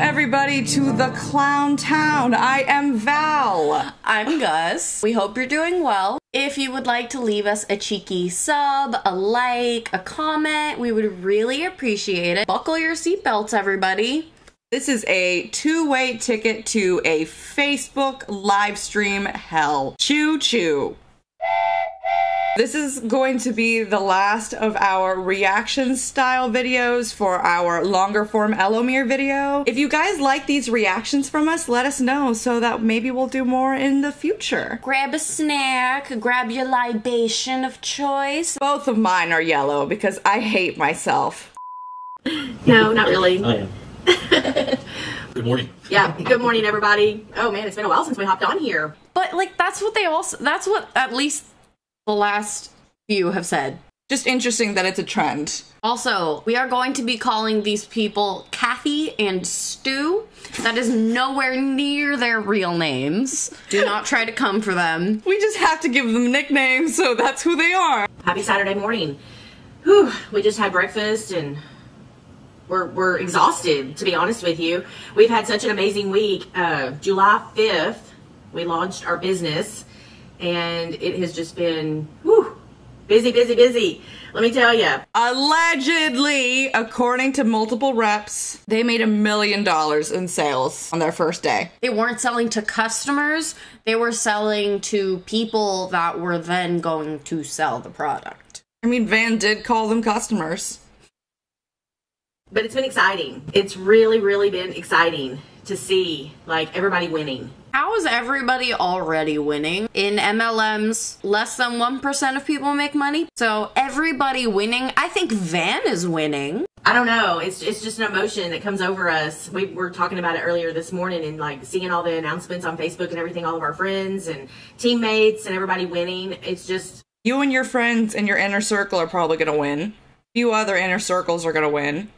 Welcome, everybody, to the Clown Town. I am Val. I'm Gus. We hope you're doing well. If you would like to leave us a cheeky sub, a like, a comment, we would really appreciate it. Buckle your seatbelts, everybody. This is a two way ticket to a Facebook live stream hell. Choo choo. This is going to be the last of our reaction style videos for our longer form Elomir video. If you guys like these reactions from us, let us know so that maybe we'll do more in the future. Grab a snack, grab your libation of choice. Both of mine are yellow because I hate myself. No, not really. I am. Good morning. Yeah. Good morning, everybody. Oh man, it's been a while since we hopped on here. But like that's what they also that's what at least the last few have said. Just interesting that it's a trend. Also, we are going to be calling these people Kathy and Stu. That is nowhere near their real names. Do not try to come for them. We just have to give them nicknames, so that's who they are. Happy Saturday morning. Whew, we just had breakfast and we're, we're exhausted, to be honest with you. We've had such an amazing week. Uh, July 5th, we launched our business and it has just been whew, busy, busy, busy. Let me tell you. Allegedly, according to multiple reps, they made a million dollars in sales on their first day. They weren't selling to customers, they were selling to people that were then going to sell the product. I mean, Van did call them customers. But it's been exciting. It's really, really been exciting to see like everybody winning. How is everybody already winning? In MLMs, less than 1% of people make money. So everybody winning, I think Van is winning. I don't know. It's it's just an emotion that comes over us. We were talking about it earlier this morning and like seeing all the announcements on Facebook and everything, all of our friends and teammates and everybody winning. It's just You and your friends in your inner circle are probably going to win. A few other inner circles are going to win.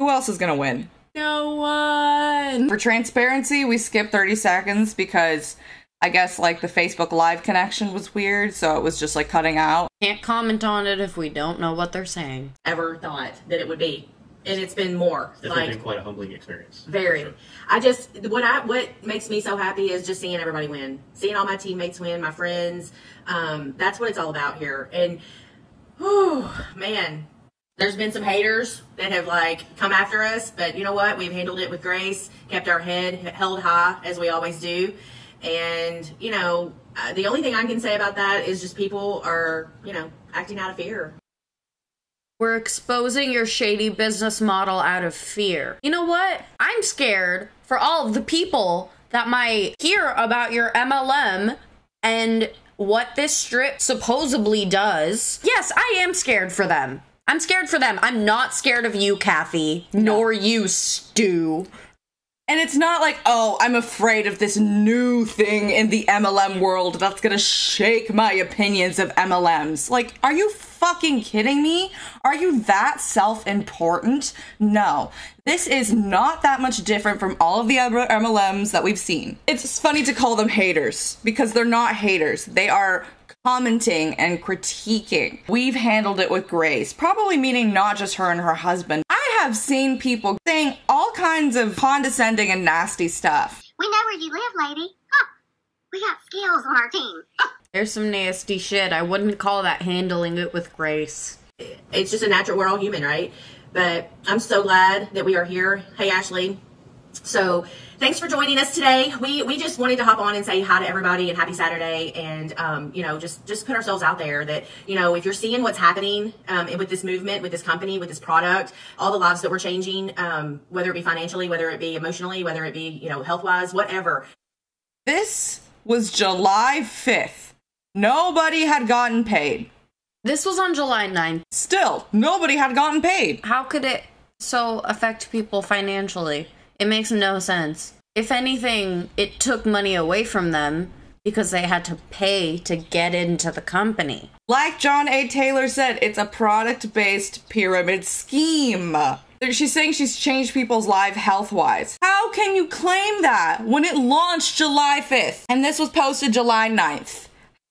Who else is going to win? No one. For transparency, we skipped 30 seconds because I guess like the Facebook Live connection was weird, so it was just like cutting out. Can't comment on it if we don't know what they're saying. ever thought that it would be. And it's been more. It's definitely like been quite a humbling experience. Very. I just what I what makes me so happy is just seeing everybody win, seeing all my teammates win, my friends. Um, that's what it's all about here. And, whew, man, there's been some haters that have like come after us, but you know what? We've handled it with grace, kept our head held high as we always do. And you know, uh, the only thing I can say about that is just people are you know acting out of fear. We're exposing your shady business model out of fear. You know what? I'm scared for all of the people that might hear about your MLM and what this strip supposedly does. Yes, I am scared for them. I'm scared for them. I'm not scared of you, Kathy, nor you, Stu. And it's not like, oh, I'm afraid of this new thing in the MLM world that's gonna shake my opinions of MLMs. Like, are you fucking kidding me? Are you that self important? No. This is not that much different from all of the other MLMs that we've seen. It's funny to call them haters because they're not haters. They are commenting and critiquing. We've handled it with grace, probably meaning not just her and her husband. I have seen people saying all kinds of condescending and nasty stuff. We know where you live, lady. Huh. We got skills on our team. There's some nasty shit. I wouldn't call that handling it with grace. it's just a natural we're all human right but i'm so glad that we are here hey ashley so thanks for joining us today we we just wanted to hop on and say hi to everybody and happy saturday and um, you know just just put ourselves out there that you know if you're seeing what's happening um, with this movement with this company with this product all the lives that we're changing um, whether it be financially whether it be emotionally whether it be you know health wise whatever This was July 5th. Nobody had gotten paid. This was on July 9th. Still, nobody had gotten paid. How could it so affect people financially? It makes no sense. If anything, it took money away from them because they had to pay to get into the company. Like John A. Taylor said, it's a product based pyramid scheme. She's saying she's changed people's lives health wise. How can you claim that when it launched July 5th and this was posted July 9th?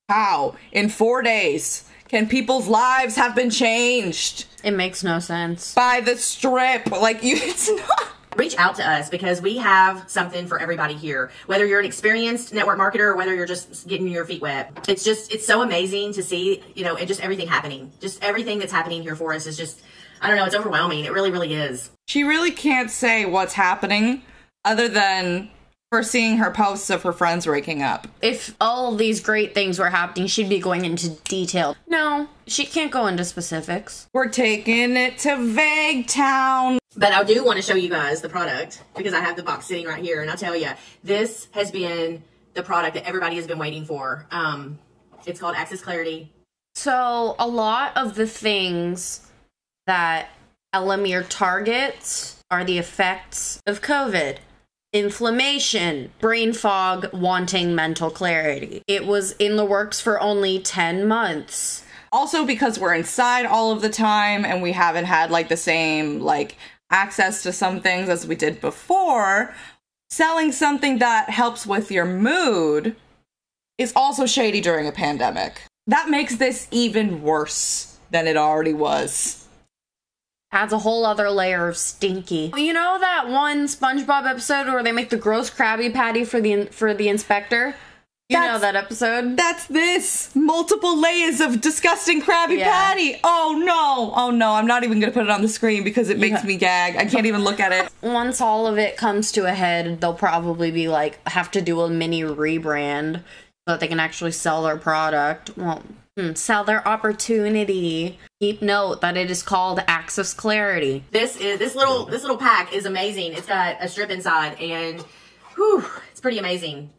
How, in four days, can people's lives have been changed It makes no sense. by the strip? Like, you, it's not. Reach out to us because we have something for everybody here. Whether you're an experienced network marketer or whether you're just getting your feet wet, it's just it's so amazing to see, you know, and just everything happening. Just everything that's happening here for us is just I don't know, it's overwhelming. It really, really is. She really can't say what's happening other than for seeing her posts of her friends waking up. If all these great things were happening, she'd be going into detail. No, she can't go into specifics. We're taking it to Vague Town. But I do want to show you guys the product because I have the box sitting right here, and I'll tell you, this has been the product that everybody has been waiting for. Um, it's called Access Clarity. So, a lot of the things that Elomir targets are the effects of COVID inflammation, brain fog, wanting mental clarity. It was in the works for only 10 months. Also because we're inside all of the time and we haven't had like the same like access to some things as we did before, selling something that helps with your mood is also shady during a pandemic. That makes this even worse than it already was adds a whole other layer of stinky. You know that one SpongeBob episode where they make the gross Krabby Patty for the for the inspector? You That's- know that episode? That's this multiple layers of disgusting Krabby Yeah. Patty. Oh no, oh no, I'm not even gonna put it on the screen because it makes me gag. I can't even look at it. Once all of it comes to a head, they'll probably be like have to do a mini rebrand so that they can actually sell their product. Well, Hmm, sell their opportunity. Keep note that it is called Access Clarity. This is this little this little pack is amazing. It's got a strip inside, and whew, it's pretty amazing.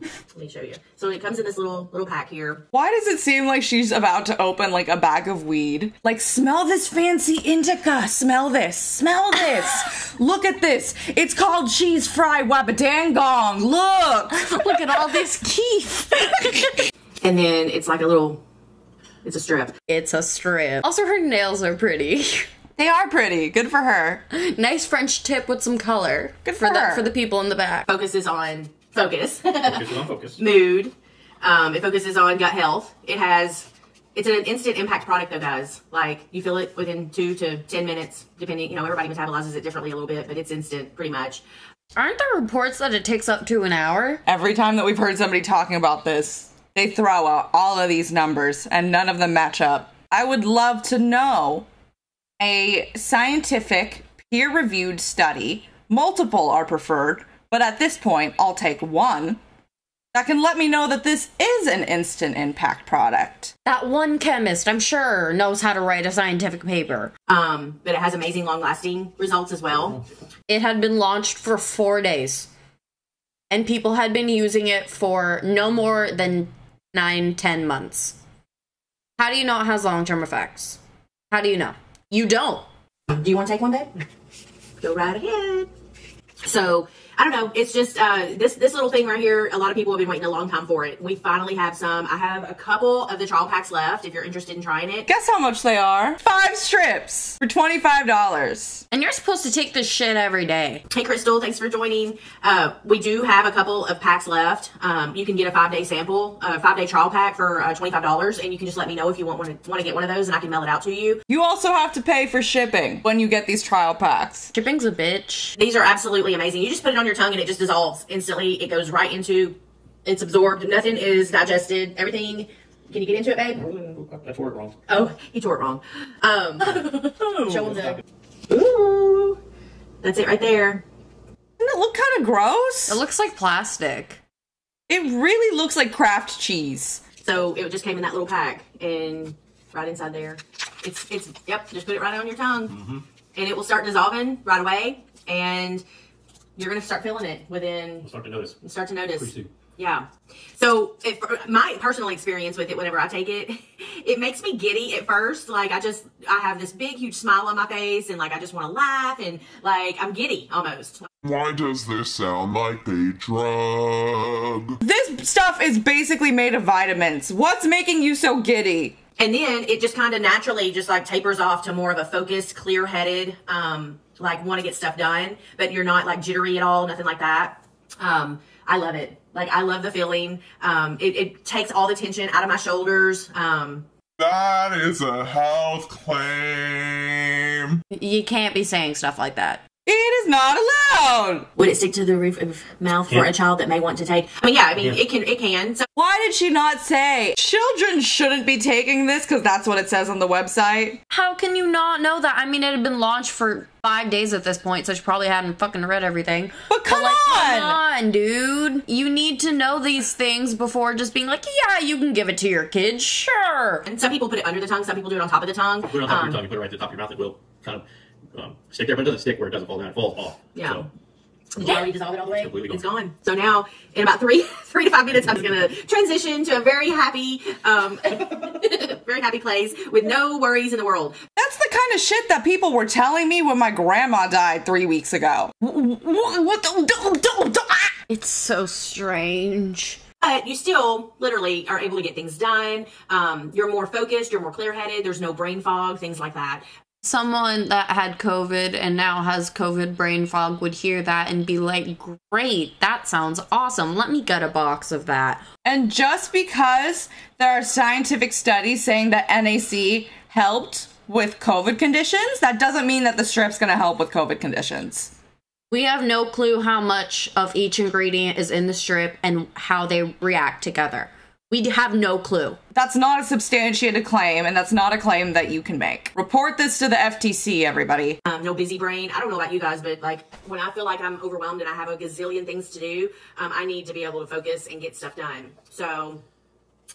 Let me show you. So it comes in this little little pack here. Why does it seem like she's about to open like a bag of weed? Like, smell this fancy indica. Smell this. Smell this. Look at this. It's called cheese fry wabadangong. Look. Look at all this keef. And then it's like a little, it's a strip. it's a strip. Also, her nails are pretty. They are pretty. Good for her. nice French tip with some color. Good for the her. for the people in the back. Focuses on focus, Focus on focus. mood. Um, it focuses on gut health. It has, it's an instant impact product though, guys. Like you feel it within two to ten minutes, depending. You know, everybody metabolizes it differently a little bit, but it's instant, pretty much. Aren't there reports that it takes up to an hour? Every time that we've heard somebody talking about this, they throw out all of these numbers and none of them match up. I would love to know a scientific, peer reviewed study, multiple are preferred, but at this point, I'll take one that can let me know that this is an instant impact product. That one chemist, I'm sure, knows how to write a scientific paper. Um, but it has amazing long lasting results as well. It had been launched for four days, and people had been using it for no more than nine, ten months. How do you know it has long term effects? How do you know? You don't. Do you want to take one, babe? Go right ahead. So I don't know. It's just uh, this this little thing right here. A lot of people have been waiting a long time for it. We finally have some. I have a couple of the trial packs left. If you're interested in trying it, Guess how much they are? Five strips for $25. And you're supposed to take this shit every day. Hey, Crystal, thanks for joining. Uh, we do have a couple of packs left. Um, you can get a five day sample, a five day trial pack for uh, twenty five dollars, and you can just let me know if you want want to want to get one of those, and I can mail it out to you. You also have to pay for shipping when you get these trial packs. Shipping's a bitch. These are absolutely amazing. You just put it on your tongue and it just dissolves instantly. It goes right into, it's absorbed. Nothing is digested. Everything. Can you get into it, babe? I tore it wrong. Oh, he tore it wrong. Um, show him the. Ooh, that's it right there. Doesn't it look kind of gross? It looks like plastic. It really looks like Kraft cheese. So it just came in that little pack and right inside there. It's it's yep. Just put it right on your tongue, and it will start dissolving right away, and you're gonna start feeling it within I'll start to notice. start to notice. Pretty soon. Yeah. So if, my personal experience with it, whenever I take it, it makes me giddy at first. Like I just, I have this big, huge smile on my face, and like I just want to laugh, and like I'm giddy almost. Why does this sound like a drug? This stuff is basically made of vitamins. What's making you so giddy? And then it just kind of naturally just like tapers off to more of a focused, clear-headed, um, like want to get stuff done, but you're not like jittery at all, nothing like that. Um, I love it. Like I love the feeling. Um, it, it takes all the tension out of my shoulders. Um, That is a health claim. You can't be saying stuff like that. It is not allowed. Would it stick to the roof of mouth for Yeah. a child that may want to take? I mean, yeah, I mean, Yeah. it can, it can. So Why did she not say children shouldn't be taking this because that's what it says on the website? How can you not know that? I mean, it had been launched for five days at this point, so she probably hadn't fucking read everything. But come like, on! Come on, dude. You need to know these things before just being like, yeah, you can give it to your kid, sure. and some people put it under the tongue, some people do it on top of the tongue. Put it on top of Um, your tongue, you put it right at the top of your mouth, it will kind of um, stick there, but it doesn't stick where it doesn't fall down, it falls off. Yeah. So, Did you already dissolve it all the way? Completely It's gone. gone. So now, in about three three to five minutes, I'm just gonna transition to a very happy, um, very happy place with no worries in the world. That's the kind of shit that people were telling me when my grandma died three weeks ago. What? what the, It's so strange. But you still literally are able to get things done. Um, you're more focused. You're more clear headed. There's no brain fog, things like that. Someone that had COVID and now has COVID brain fog would hear that and be like, great, that sounds awesome. Let me get a box of that. And just because there are scientific studies saying that NAC helped with COVID conditions, that doesn't mean that the strip's gonna help with COVID conditions. We have no clue how much of each ingredient is in the strip and how they react together. We have no clue. That's not a substantiated claim, and that's not a claim that you can make. Report this to the FTC, everybody. Um, no busy brain. I don't know about you guys, but like when I feel like I'm overwhelmed and I have a gazillion things to do, um, I need to be able to focus and get stuff done. So,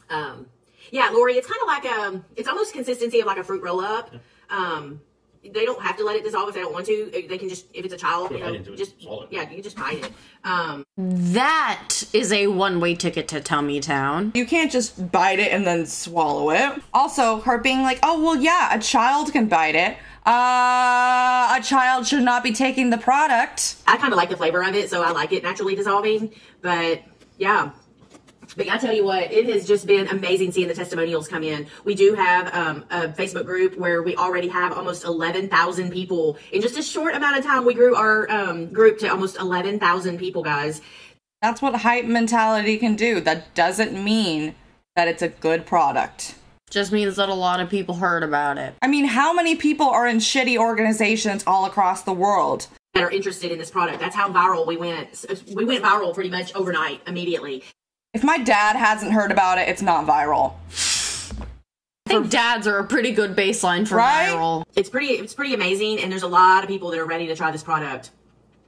um, yeah, Lori, it's kind of like um, it's almost consistency of like a fruit roll up. Um, they don't have to let it dissolve if they don't want to. They can just, if it's a child, you know, just it. yeah, you can just bite it. Um, That is a one way ticket to Tummy Town. You can't just bite it and then swallow it. Also, her being like, oh, well, yeah, a child can bite it. Uh, a child should not be taking the product. I kind of like the flavor of it, so I like it naturally dissolving. But yeah. But I tell you what, it has just been amazing seeing the testimonials come in. We do have um, a Facebook group where we already have almost 11,000 people. In just a short amount of time, we grew our um, group to almost 11,000 people, guys. That's what hype mentality can do. That doesn't mean that it's a good product. Just means that a lot of people heard about it. I mean, how many people are in shitty organizations all across the world? That are interested in this product. That's how viral we went. We went viral pretty much overnight, immediately. If my dad hasn't heard about it, it's not viral. I think dads are a pretty good baseline for Right? viral. it's pretty it's pretty amazing and there's a lot of people that are ready to try this product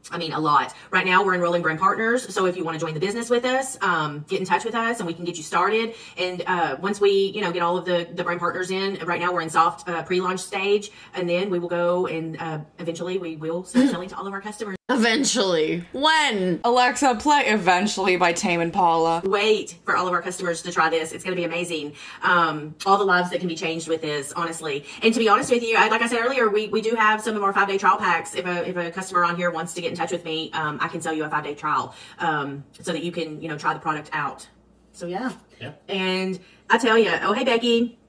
I mean, a lot. Right now, we're enrolling brand partners. So if you want to join the business with us, um, get in touch with us and we can get you started. And uh, once we, you know, get all of the, the brand partners in, right now we're in soft uh, pre-launch stage. And then we will go and uh, eventually we will start selling to all of our customers. Eventually. When? Alexa, play Eventually by Tame Impala. Wait for all of our customers to try this. It's going to be amazing. Um, all the lives that can be changed with this, honestly. And to be honest with you, I, like I said earlier, we, we do have some of our five day trial packs. If a, if a customer on here wants to get in touch with me, um, I can sell you a five day trial um, so that you can, you know, try the product out. So yeah. Yeah. And I tell you, oh hey Becky,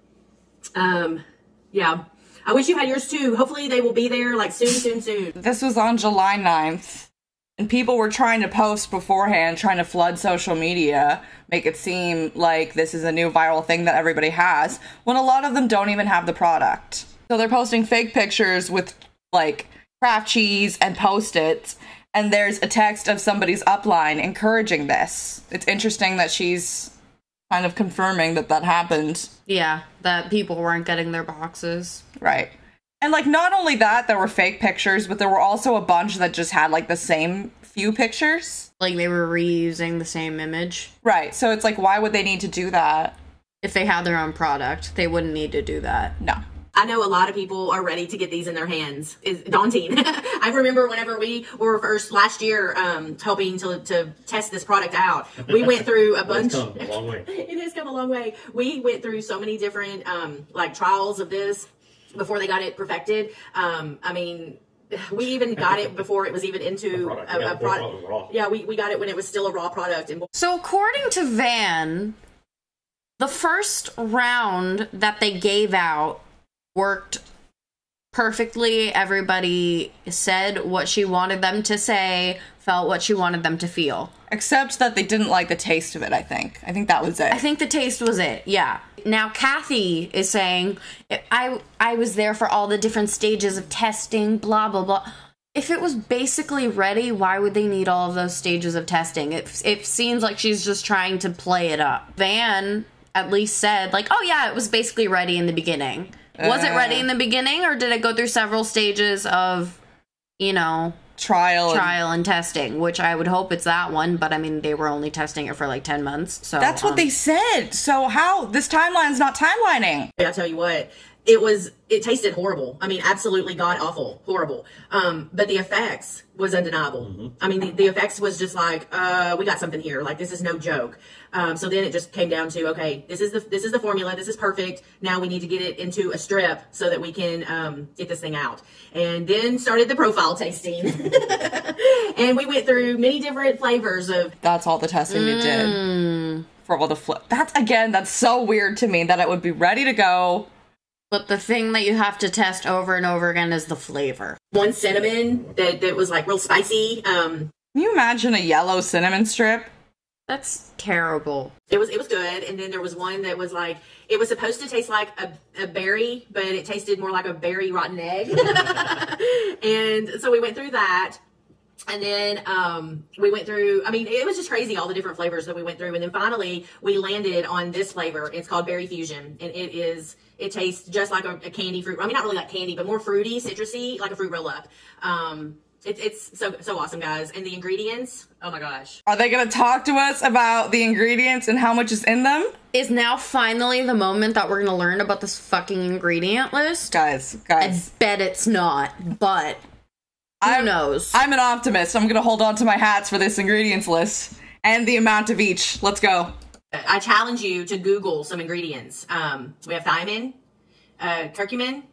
um, yeah, I wish you had yours too. Hopefully they will be there like soon, soon, soon. This was on July 9th. And people were trying to post beforehand, trying to flood social media, make it seem like this is a new viral thing that everybody has, when a lot of them don't even have the product. So they're posting fake pictures with like Kraft cheese and post its, and there's a text of somebody's upline encouraging this. It's interesting that she's kind of confirming that that happened. Yeah, that people weren't getting their boxes. Right. And like not only that, there were fake pictures, but there were also a bunch that just had like the same few pictures. Like they were reusing the same image. Right. So it's like why would they need to do that? If they had their own product, they wouldn't need to do that. No. I know a lot of people are ready to get these in their hands. It's daunting. I remember whenever we were first last year um, helping to, to test this product out, we went through a bunch. It's come a long way. it has come a long way. We went through so many different um, like trials of this before they got it perfected. Um, I mean, we even got it before it was even into product. a, Yeah, a product. raw. Yeah, we, we got it when it was still a raw product. And So, according to Van, the first round that they gave out worked perfectly. Everybody said what she wanted them to say, felt what she wanted them to feel. Except that they didn't like the taste of it, I think. I think that was it. I think the taste was it. Yeah. Now Kathy is saying I I was there for all the different stages of testing, blah blah blah. if it was basically ready, why would they need all of those stages of testing? It, it seems like she's just trying to play it up. Van at least said, like, oh yeah, it was basically ready in the beginning. Was it ready in the beginning, or did it go through several stages of, you know, Trial. and- trial and testing? Which I would hope it's that one, but I mean, they were only testing it for like 10 months. So That's what um, they said. So how this timeline's not timelining? I'll tell you what, it was it tasted horrible. I mean, absolutely god awful, horrible. Um, but the effects was undeniable. I mean, the, the effects was just like, uh, we got something here. Like this is no joke. Um, so then it just came down to, okay, this is the this is the formula. This is perfect. Now we need to get it into a strip so that we can um, get this thing out. And then started the profile tasting, and we went through many different flavors of That's all the testing we did for all the flip. That's again, that's so weird to me that it would be ready to go. But the thing that you have to test over and over again is the flavor. one cinnamon that that was like real spicy. Um, Can you imagine a yellow cinnamon strip? That's terrible. It was it was good, and then there was one that was like it was supposed to taste like a, a berry, but it tasted more like a berry rotten egg. and so we went through that, and then um, we went through. I mean, it was just crazy all the different flavors that we went through, and then finally we landed on this flavor. It's called Berry Fusion, and it is it tastes just like a, a candy fruit. I mean, not really like candy, but more fruity, citrusy, like a fruit roll up. Um, it's it's so so awesome, guys, and the ingredients. Oh my gosh. Are they gonna talk to us about the ingredients and how much is in them? Is now finally the moment that we're gonna learn about this fucking ingredient list? Guys, guys. I bet it's not, but who I'm- knows? I'm an optimist. I'm gonna hold on to my hats for this ingredients list and the amount of each. Let's go. I challenge you to Google some ingredients. Um, we have thiamine, uh, curcumin,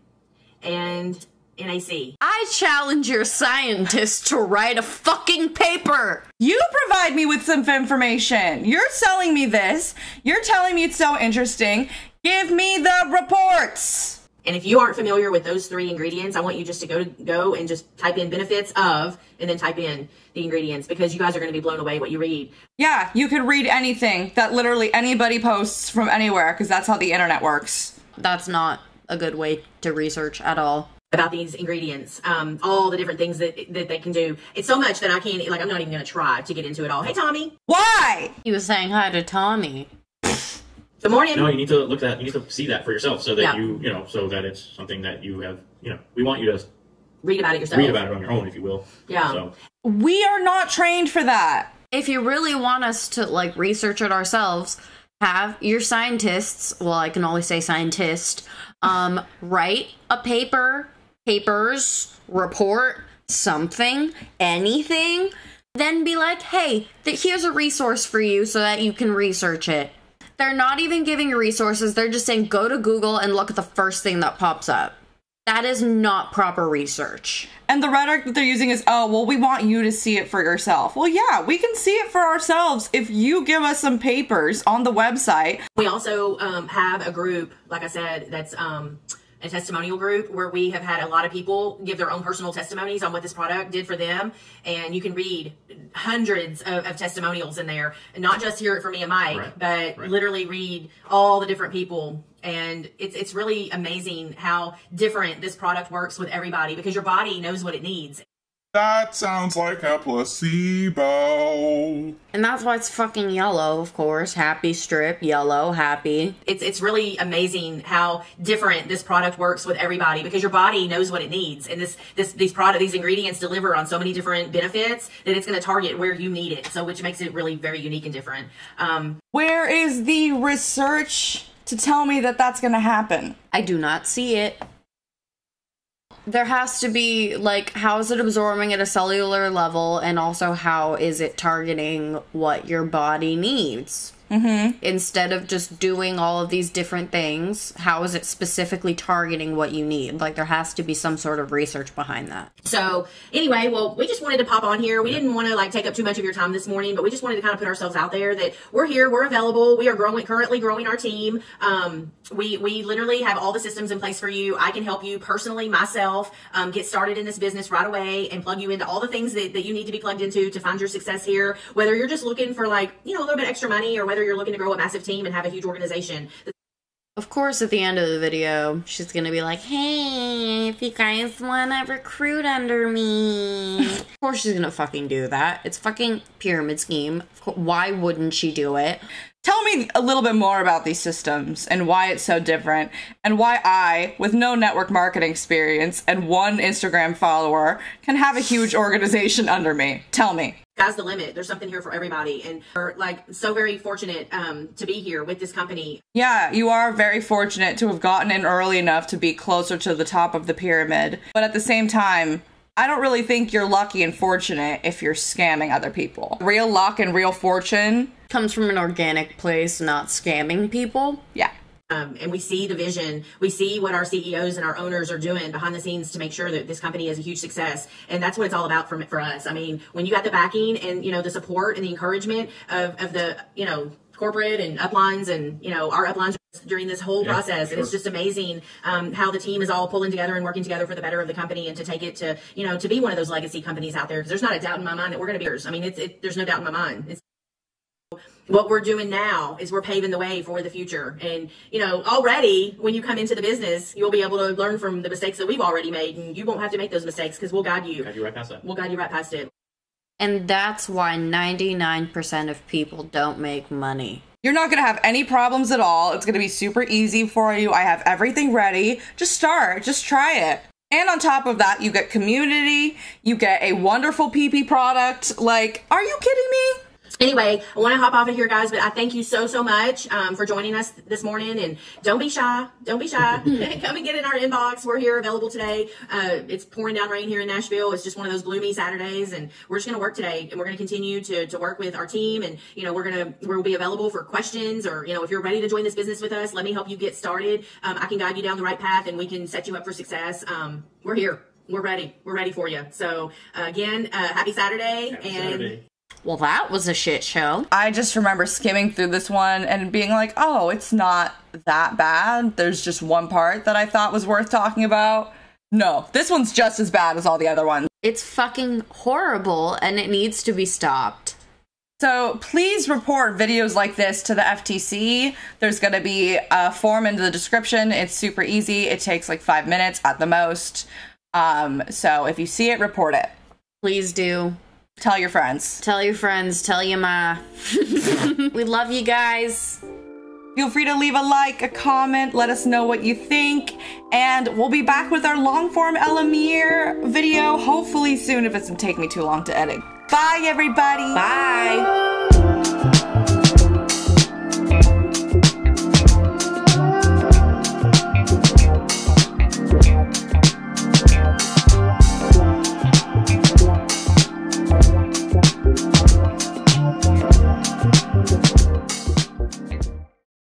and NAC. I challenge your scientist to write a fucking paper. You provide me with some information. You're selling me this. You're telling me it's so interesting. Give me the reports. And if you aren't familiar with those three ingredients, I want you just to go to go and just type in benefits of, and then type in the ingredients because you guys are going to be blown away what you read. Yeah, you could read anything that literally anybody posts from anywhere because that's how the internet works. That's not a good way to research at all. about these ingredients, um, all the different things that that they can do. It's so much that I can't like. I'm not even going to try to get into it all. Hey, Tommy. Why? He was saying hi to Tommy. Good morning. No, you need to look that. You need to see that for yourself, so that Yeah. you, you know, so that it's something that you have. You know, we want you to read about it yourself. read about it on your own, if you will. Yeah. So We are not trained for that. If you really want us to like research it ourselves, have your scientists, well I can only say scientist, um write a paper, papers, report, something, anything, then be like, "Hey, th- here's a resource for you so that you can research it." They're not even giving you resources. They're just saying go to Google and look at the first thing that pops up. That is not proper research. And the rhetoric that they're using is, oh, well, we want you to see it for yourself. Well, yeah, we can see it for ourselves if you give us some papers on the website. We also um, have a group, like I said, that's um, a testimonial group where we have had a lot of people give their own personal testimonies on what this product did for them. And you can read hundreds of, of testimonials in there, and not just hear it from me and Mike, Right. but Right. literally read all the different people. And it's, it's really amazing how different this product works with everybody because your body knows what it needs. That sounds like a placebo. And that's why it's fucking yellow, of course. Happy strip, yellow, happy. it's it's really amazing how different this product works with everybody because your body knows what it needs and this this these product these ingredients deliver on so many different benefits that it's going to target where you need it so which makes it really very unique and different um Where is the research to tell me that that's going to happen? I do not see it. There has to be, like, how is it absorbing at a cellular level, and also how is it targeting what your body needs? Mm-hmm. Instead of just doing all of these different things, how is it specifically targeting what you need? Like, there has to be some sort of research behind that. so anyway well we just wanted to pop on here we didn't want to like take up too much of your time this morning but we just wanted to kind of put ourselves out there that we're here we're available we are growing currently growing our team um we we literally have all the systems in place for you i can help you personally myself um, get started in this business right away and plug you into all the things that, that you need to be plugged into to find your success here whether you're just looking for like you know a little bit extra money or whether you're looking to grow a massive team and have a huge organization Of course, at the end of the video, she's gonna be like, hey, if you guys wanna recruit under me. of course, she's gonna fucking do that. It's fucking pyramid scheme. Why wouldn't she do it? Tell me a little bit more about these systems and why it's so different, and why I, with no network marketing experience and one Instagram follower, can have a huge organization under me. Tell me. Sky's the limit. There's something here for everybody, and we're like so very fortunate um, to be here with this company. Yeah, you are very fortunate to have gotten in early enough to be closer to the top of the pyramid. But at the same time, I don't really think you're lucky and fortunate if you're scamming other people. Real luck and real fortune, Comes from an organic place, not scamming people. yeah. Um, and we see the vision. We see what our CEOs and our owners are doing behind the scenes to make sure that this company is a huge success. And that's what it's all about for, for us. I mean, when you got the backing and, you know, the support and the encouragement of, of the, you know, corporate and uplines and, you know, our uplines during this whole Yeah, process. And it's just amazing um, how the team is all pulling together and working together for the better of the company and to take it to, you know, to be one of those legacy companies out there. Because there's not a doubt in my mind that we're going to be yours. I mean, it's, it, there's no doubt in my mind. It's, what we're doing now is we're paving the way for the future. And, you know, already when you come into the business, you'll be able to learn from the mistakes that we've already made and you won't have to make those mistakes because we'll guide you. Got you right past that. We'll guide you right past it. And that's why 99% of people don't make money. You're not gonna have any problems at all. It's gonna be super easy for you. I have everything ready. Just start, just try it. And on top of that, you get community, you get a wonderful PP product. Like, are you kidding me? Anyway, I want to hop off of here, guys, but I thank you so, so much um, for joining us this morning. And don't be shy. Don't be shy. Come and get in our inbox. We're here available today. Uh, it's pouring down rain here in Nashville. It's just one of those gloomy Saturdays, and we're just going to work today. And we're going to continue to, to work with our team. And, you know, we're going to, we'll be available for questions or, you know, if you're ready to join this business with us, let me help you get started. Um, I can guide you down the right path and we can set you up for success. Um, we're here. We're ready. We're ready for you. So, uh, again, uh, happy Saturday. Happy and Saturday. Well, that was a shit show. I just remember skimming through this one and being like, oh, it's not that bad. There's just one part that I thought was worth talking about. No, this one's just as bad as all the other ones. It's fucking horrible and it needs to be stopped. So please report videos like this to the FTC. There's going to be a form in the description. It's super easy. It takes like five minutes at the most. Um, so if you see it, report it. Please do. Tell your friends. Tell your friends, tell your ma. we love you guys. Feel free to leave a like, a comment, let us know what you think, and we'll be back with our long form Elomir video hopefully soon if it doesn't take me too long to edit. Bye, everybody. Bye.